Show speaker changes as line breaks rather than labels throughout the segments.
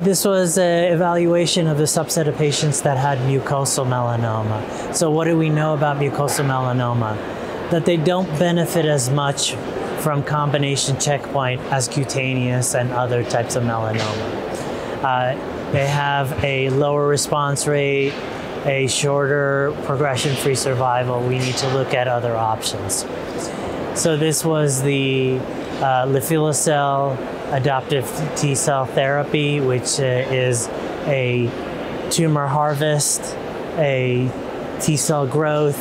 This was an evaluation of the subset of patients that had mucosal melanoma. So, what do we know about mucosal melanoma? That they don't benefit as much from combination checkpoint as cutaneous and other types of melanoma. Uh, they have a lower response rate, a shorter progression free survival. We need to look at other options. So, this was the uh, lifileucel adoptive T cell therapy, which uh, is a tumor harvest, a T cell growth,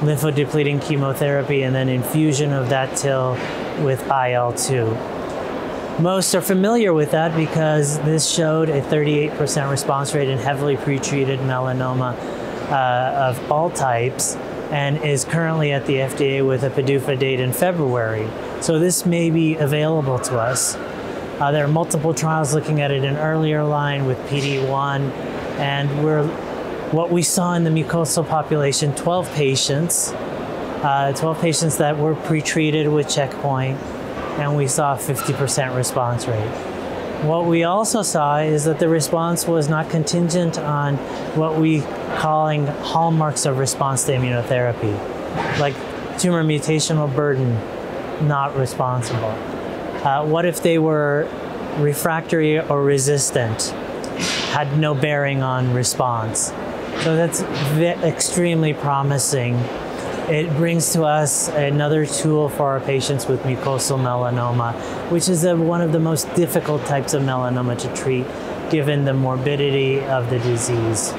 lymphodepleting chemotherapy, and then infusion of that TIL with IL 2. Most are familiar with that because this showed a 38% response rate in heavily pretreated melanoma uh, of all types and is currently at the FDA with a PDUFA date in February. So this may be available to us. Uh, there are multiple trials looking at it in earlier line with PD1, and we're what we saw in the mucosal population 12 patients, uh, 12 patients that were pretreated with checkpoint, and we saw a 50% response rate. What we also saw is that the response was not contingent on what we calling hallmarks of response to immunotherapy, like tumor mutational burden, not responsible. Uh, what if they were refractory or resistant, had no bearing on response? So that's extremely promising. It brings to us another tool for our patients with mucosal melanoma, which is a, one of the most difficult types of melanoma to treat given the morbidity of the disease.